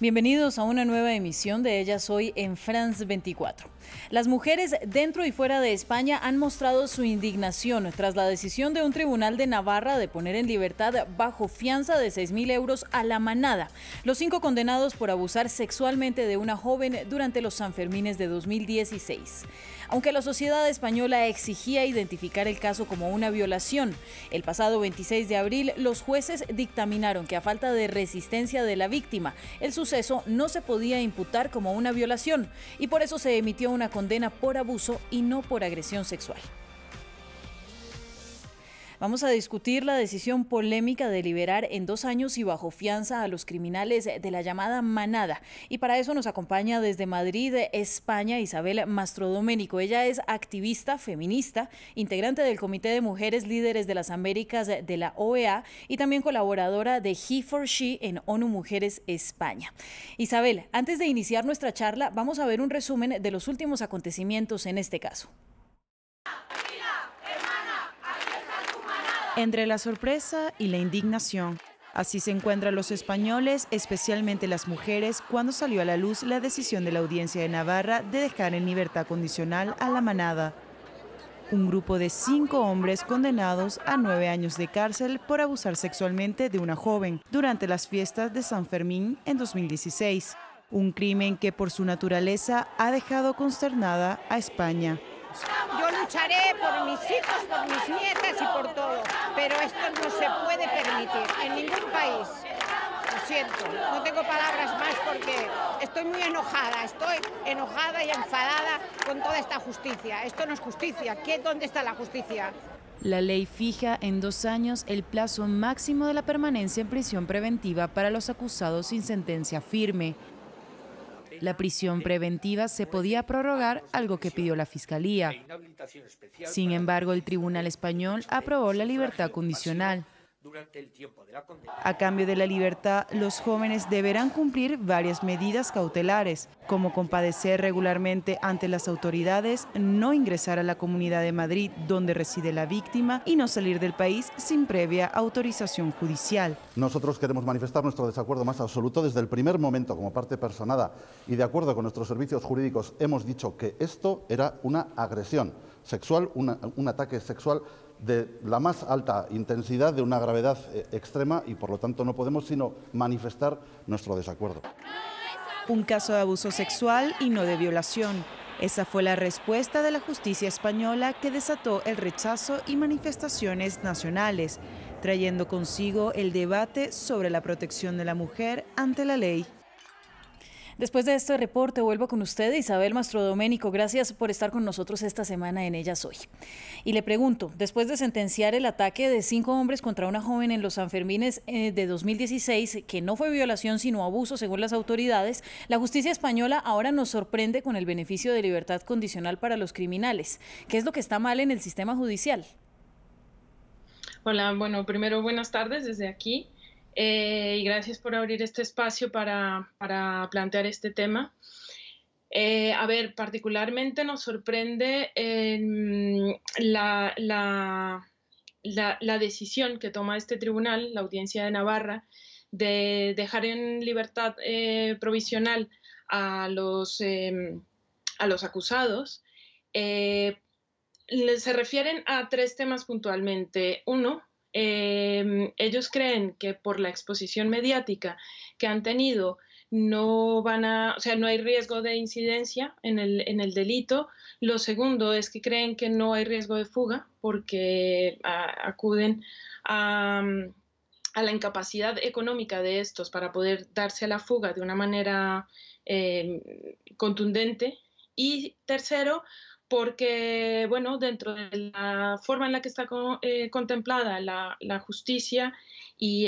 Bienvenidos a una nueva emisión de Ellas Hoy en France 24. Las mujeres dentro y fuera de España han mostrado su indignación tras la decisión de un tribunal de Navarra de poner en libertad bajo fianza de 6 mil euros a la manada, los cinco condenados por abusar sexualmente de una joven durante los Sanfermines de 2016. Aunque la sociedad española exigía identificar el caso como una violación, el pasado 26 de abril los jueces dictaminaron que a falta de resistencia de la víctima, el suceso no se podía imputar como una violación y por eso se emitió una condena por abuso y no por agresión sexual. Vamos a discutir la decisión polémica de liberar en dos años y bajo fianza a los criminales de la llamada manada. Y para eso nos acompaña desde Madrid, España, Isabel Mastrodoménico. Ella es activista feminista, integrante del Comité de Mujeres Líderes de las Américas de la OEA y también colaboradora de He for She en ONU Mujeres España. Isabel, antes de iniciar nuestra charla, vamos a ver un resumen de los últimos acontecimientos en este caso. Entre la sorpresa y la indignación, así se encuentran los españoles, especialmente las mujeres, cuando salió a la luz la decisión de la audiencia de Navarra de dejar en libertad condicional a la manada. Un grupo de cinco hombres condenados a nueve años de cárcel por abusar sexualmente de una joven durante las fiestas de San Fermín en 2016. Un crimen que por su naturaleza ha dejado consternada a España. Lucharé por mis hijos, por mis nietas y por todo, pero esto no se puede permitir en ningún país. Lo siento, no tengo palabras más porque estoy muy enojada, estoy enojada y enfadada con toda esta justicia. Esto no es justicia. ¿Qué, ¿Dónde está la justicia? La ley fija en dos años el plazo máximo de la permanencia en prisión preventiva para los acusados sin sentencia firme. La prisión preventiva se podía prorrogar, algo que pidió la Fiscalía. Sin embargo, el Tribunal Español aprobó la libertad condicional. A cambio de la libertad, los jóvenes deberán cumplir varias medidas cautelares, como compadecer regularmente ante las autoridades, no ingresar a la Comunidad de Madrid donde reside la víctima y no salir del país sin previa autorización judicial. Nosotros queremos manifestar nuestro desacuerdo más absoluto desde el primer momento como parte personada y de acuerdo con nuestros servicios jurídicos hemos dicho que esto era una agresión sexual, un ataque sexual de la más alta intensidad, de una gravedad eh, extrema y por lo tanto no podemos sino manifestar nuestro desacuerdo. Un caso de abuso sexual y no de violación. Esa fue la respuesta de la justicia española que desató el rechazo y manifestaciones nacionales, trayendo consigo el debate sobre la protección de la mujer ante la ley. Después de este reporte, vuelvo con usted, Isabel Mastrodoménico. Gracias por estar con nosotros esta semana en Ellas Hoy. Y le pregunto, después de sentenciar el ataque de cinco hombres contra una joven en los Sanfermines eh, de 2016, que no fue violación sino abuso según las autoridades, la justicia española ahora nos sorprende con el beneficio de libertad condicional para los criminales. ¿Qué es lo que está mal en el sistema judicial? Hola, bueno, primero buenas tardes desde aquí. Eh, y gracias por abrir este espacio para, plantear este tema. Eh, a ver, particularmente nos sorprende em, la, decisión que toma este tribunal, la Audiencia de Navarra, de dejar en libertad eh, provisional a los, em, a los acusados. se refieren a tres temas puntualmente. Uno, Em, ellos creen que por la exposición mediática que han tenido no van a, o sea, no hay riesgo de incidencia en el, en el delito. Lo segundo es que creen que no hay riesgo de fuga porque acuden a, la incapacidad económica de estos para poder darse a la fuga de una manera em, contundente. Y tercero, porque, bueno, dentro de la forma en la que está eh, contemplada la, justicia y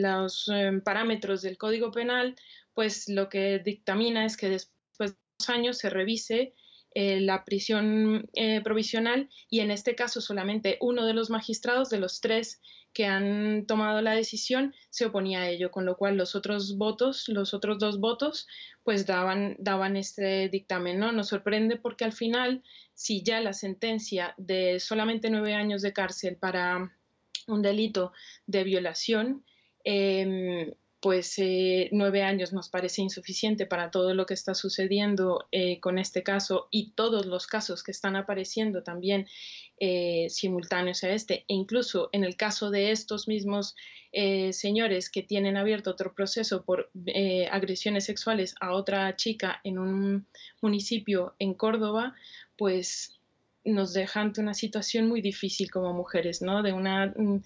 los em, parámetros del Código Penal, pues lo que dictamina es que después de dos años se revise eh, la prisión eh, provisional y en este caso solamente uno de los magistrados de los tres que han tomado la decisión se oponía a ello, con lo cual los otros votos, los otros dos votos, pues daban, daban este dictamen. ¿no? Nos sorprende porque al final, si ya la sentencia de solamente nueve años de cárcel para un delito de violación, eh, pues eh, nueve años nos parece insuficiente para todo lo que está sucediendo eh, con este caso y todos los casos que están apareciendo también eh, simultáneos a este, e incluso en el caso de estos mismos señores que tienen abierto otro proceso por agresiones sexuales a otra chica en un municipio en Córdoba, pues nos deja una situación muy difícil como mujeres, ¿no? De una mm,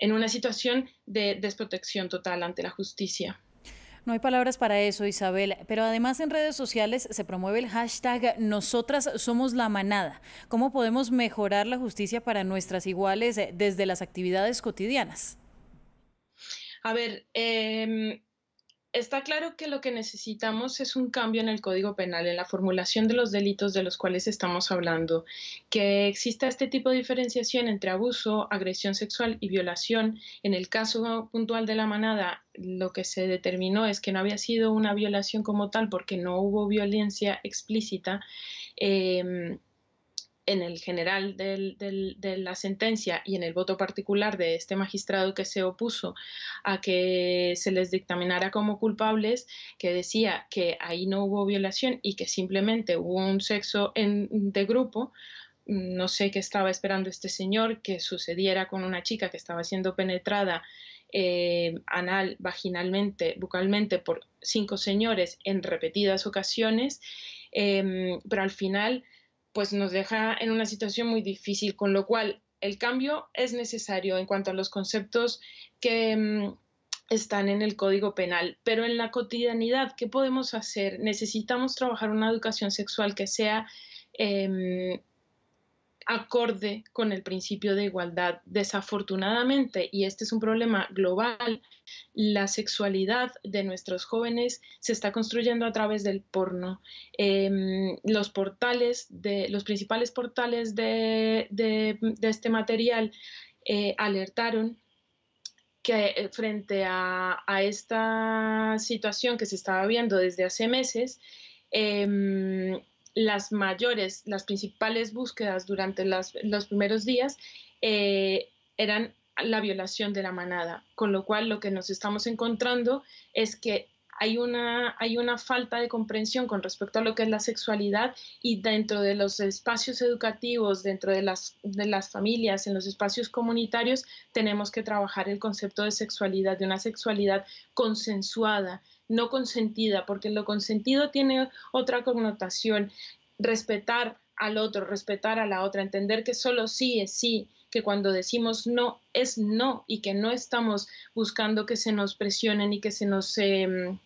en una situación de desprotección total ante la justicia. No hay palabras para eso, Isabel, pero además en redes sociales se promueve el hashtag Nosotras somos la manada. ¿Cómo podemos mejorar la justicia para nuestras iguales eh, desde las actividades cotidianas? A ver, eh, Está claro que lo que necesitamos es un cambio en el Código Penal, en la formulación de los delitos de los cuales estamos hablando, que exista este tipo de diferenciación entre abuso, agresión sexual y violación. En el caso puntual de la manada, lo que se determinó es que no había sido una violación como tal porque no hubo violencia explícita. Eh, en el general de la sentencia y en el voto particular de este magistrado que se opuso a que se les dictaminara como culpables, que decía que ahí no hubo violación y que simplemente hubo un sexo de grupo, no sé qué estaba esperando este señor que sucediera con una chica que estaba siendo penetrada eh, anal, vaginalmente, bucalmente por cinco señores en repetidas ocasiones, em, pero al final pues nos deja en una situación muy difícil, con lo cual el cambio es necesario en cuanto a los conceptos que mm, están en el Código Penal, pero en la cotidianidad, ¿qué podemos hacer? Necesitamos trabajar una educación sexual que sea em, acorde con el principio de igualdad. Desafortunadamente, y este es un problema global, la sexualidad de nuestros jóvenes se está construyendo a través del porno. Em, los portales, de, los principales portales de, este material eh, alertaron que eh, frente a, esta situación que se estaba viendo desde hace meses, em, las mayores, las principales búsquedas durante los primeros días eh, eran la violación de la manada, con lo cual lo que nos estamos encontrando es que hay una, hay una falta de comprensión con respecto a lo que es la sexualidad y dentro de los espacios educativos, dentro de las, de las familias, en los espacios comunitarios, tenemos que trabajar el concepto de sexualidad, de una sexualidad consensuada, no consentida, porque lo consentido tiene otra connotación, respetar al otro, respetar a la otra, entender que solo sí es sí, que cuando decimos no es no y que no estamos buscando que se nos presione ni que se nos, em,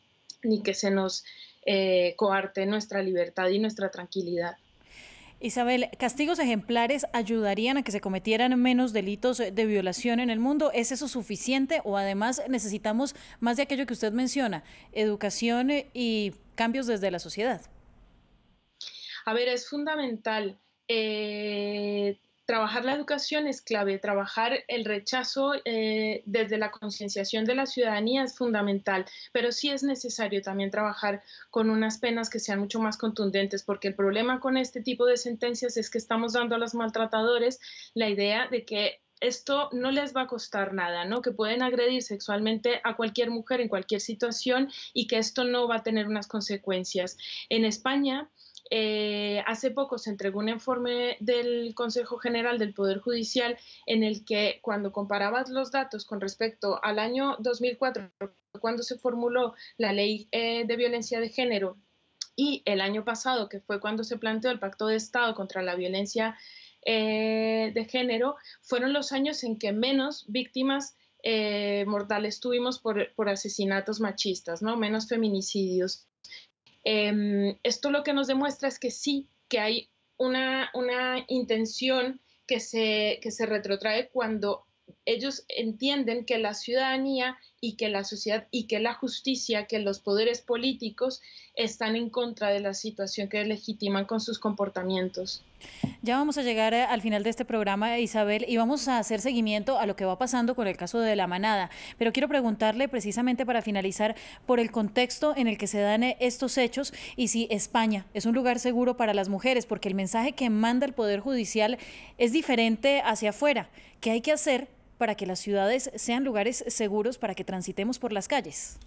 ni que se nos eh, coarte nuestra libertad y nuestra tranquilidad. Isabel, ¿castigos ejemplares ayudarían a que se cometieran menos delitos de violación en el mundo? ¿Es eso suficiente o además necesitamos más de aquello que usted menciona, educación y cambios desde la sociedad? A ver, es fundamental. Eh, trabajar la educación es clave, trabajar el rechazo eh, desde la concienciación de la ciudadanía es fundamental, pero sí es necesario también trabajar con unas penas que sean mucho más contundentes, porque el problema con este tipo de sentencias es que estamos dando a los maltratadores la idea de que esto no les va a costar nada, ¿no? Que pueden agredir sexualmente a cualquier mujer en cualquier situación y que esto no va a tener unas consecuencias. En España, eh, hace poco se entregó un informe del Consejo General del Poder Judicial en el que cuando comparabas los datos con respecto al año 2004, cuando se formuló la ley eh, de violencia de género, y el año pasado, que fue cuando se planteó el Pacto de Estado contra la violencia eh, de género, fueron los años en que menos víctimas mortales tuvimos por, por, asesinatos machistas, ¿no? Menos feminicidios. Em, esto lo que nos demuestra es que sí, que hay una, una intención que se, que se retrotrae cuando ellos entienden que la ciudadanía y que la sociedad y que la justicia, que los poderes políticos están en contra de la situación que legitiman con sus comportamientos. Ya vamos a llegar eh, al final de este programa, Isabel, y vamos a hacer seguimiento a lo que va pasando con el caso de la manada. Pero quiero preguntarle precisamente para finalizar por el contexto en el que se dan eh, estos hechos y si España es un lugar seguro para las mujeres, porque el mensaje que manda el Poder Judicial es diferente hacia afuera. ¿Qué hay que hacer para que las ciudades sean lugares seguros para que transitemos por las calles?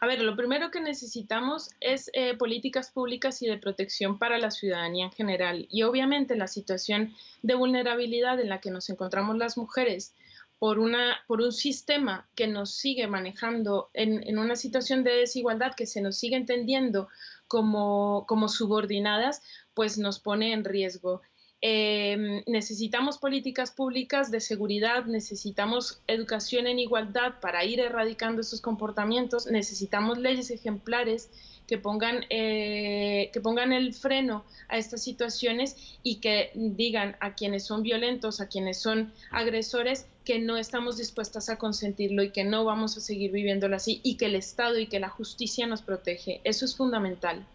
A ver, lo primero que necesitamos es eh, políticas públicas y de protección para la ciudadanía en general. Y obviamente la situación de vulnerabilidad en la que nos encontramos las mujeres por, una, por un sistema que nos sigue manejando en, en una situación de desigualdad, que se nos sigue entendiendo como, como subordinadas, pues nos pone en riesgo. Eh, necesitamos políticas públicas de seguridad, necesitamos educación en igualdad para ir erradicando esos comportamientos, necesitamos leyes ejemplares que pongan, eh, que pongan el freno a estas situaciones y que digan a quienes son violentos, a quienes son agresores, que no estamos dispuestas a consentirlo y que no vamos a seguir viviéndolo así y que el Estado y que la justicia nos protege. Eso es fundamental.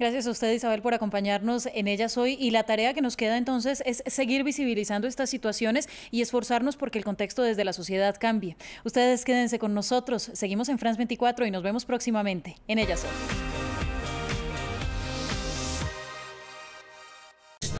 Gracias a usted, Isabel, por acompañarnos en ellas hoy. Y la tarea que nos queda entonces es seguir visibilizando estas situaciones y esforzarnos porque el contexto desde la sociedad cambie. Ustedes quédense con nosotros. Seguimos en France 24 y nos vemos próximamente en ellas hoy.